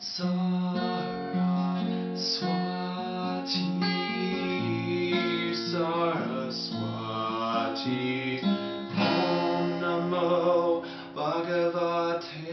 Saraswati, Saraswati, Om Bhagavate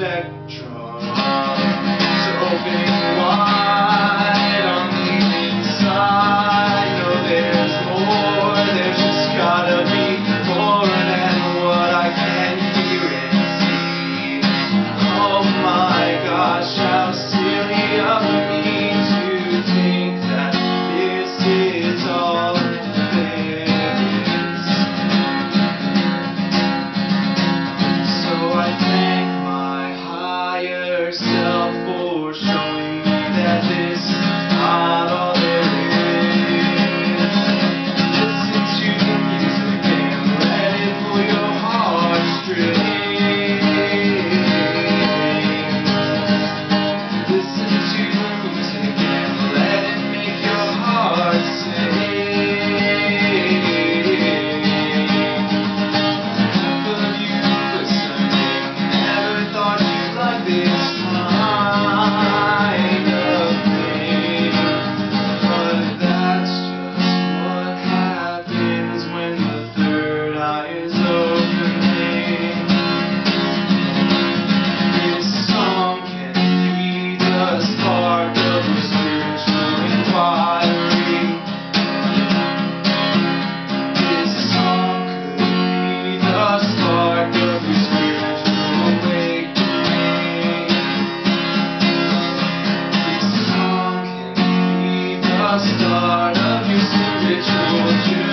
spectrum. was the dawn of your spiritual truth.